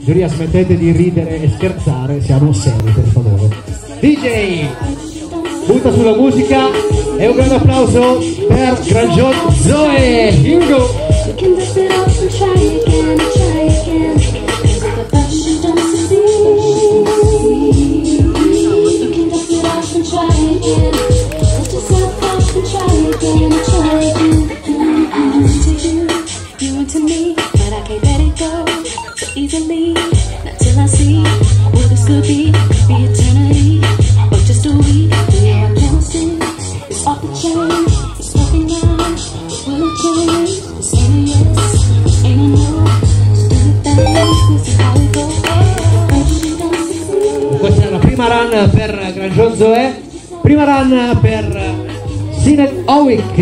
Giuria smettete di ridere e scherzare, siamo seri per favore. DJ, butta sulla musica e un grande applauso per Grangion Zoe Ingo. Try again, try again. Prima run per Grangion Zoe, prima run per Sinet Owick.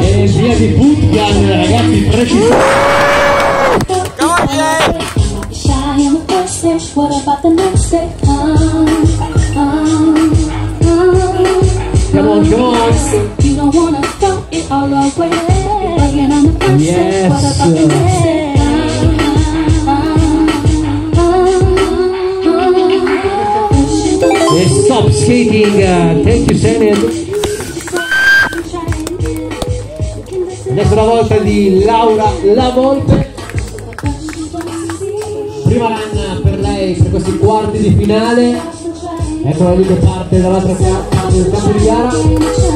E via di Putgan, ragazzi, preciso. What about the next step? Um, Come on, come on. You don't wanna all away. Working on the first step. What the step? E stop skating, uh, thank you Sinet. Adesso la volta di Laura La Volpe. Prima run per lei per questi quarti di finale. Eccola lì che parte dall'altra parte del campo di gara.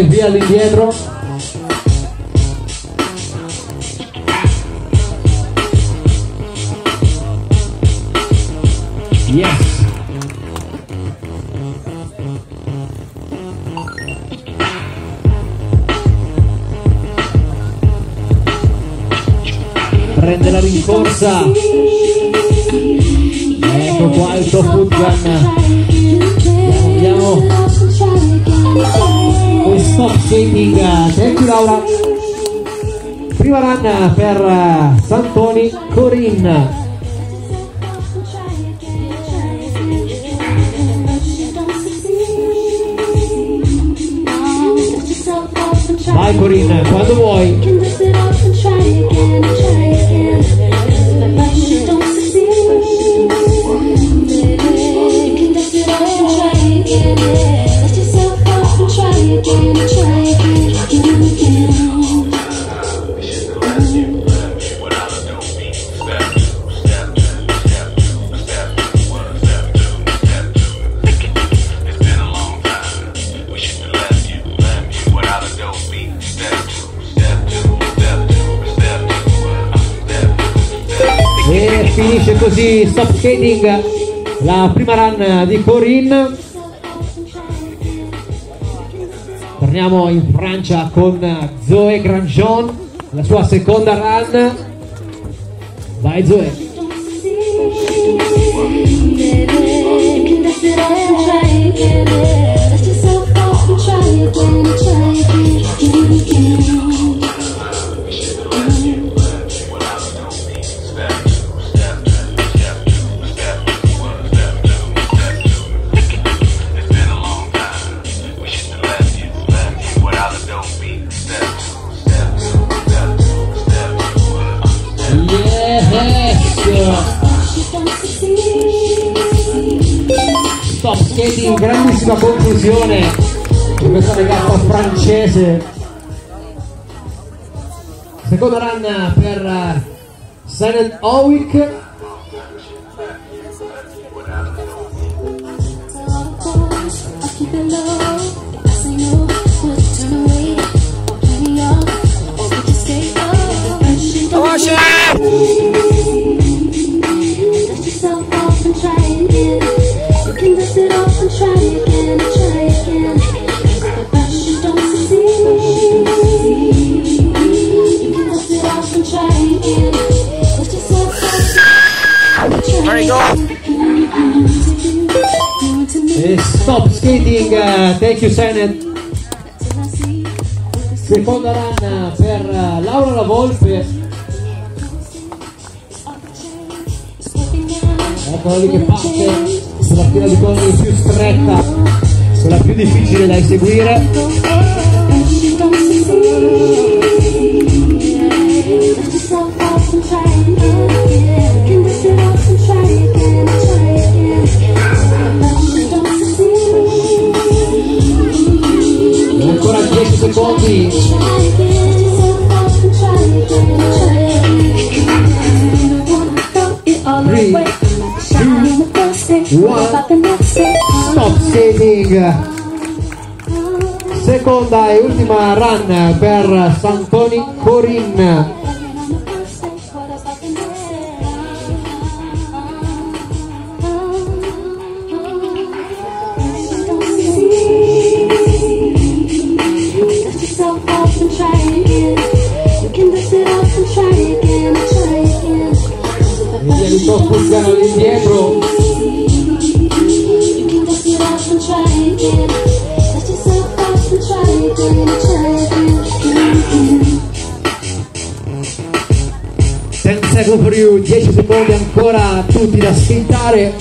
envíale hierro. Yes. Prende la rincorsa. Ecco qua. Stop skating. Thank you Laura. Prima run per eh, Santoni Corinne. Vai Corinne, quando vuoi. Così stop skating la prima run di Corinne. Torniamo in Francia con Zoe Grandjean, la sua seconda run. Vai Zoe. Try again. Stop skating, grandissima conclusione di questa regata francese. Seconda run per eh, Silent Owick. Keep You stop skating, eh, thank you this Seconda run per eh, Laura La Volpe. Eccola lì che parte sulla fila di coniugi più stretta, quella più difficile da eseguire. Don't succeed. One. Stop skating. Seconda e ultima run per Santoni Corin. Via di Toscana all'indietro. Try again. 10 secondi for you, 10 secondi ancora tutti da skintare.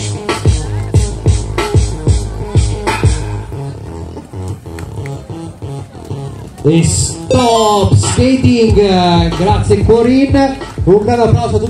E stop skating! Grazie Corin, un grande applauso a tutti.